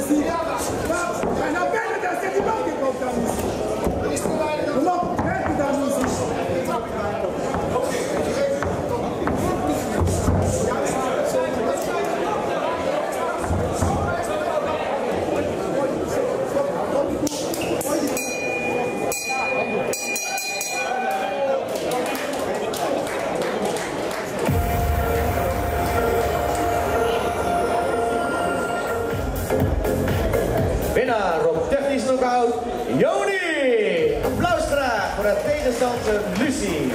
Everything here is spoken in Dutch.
Sie. Ja, keiner! Winnaar op technisch knockout, Joni. Applaus graag voor haar tegenstander Lucie.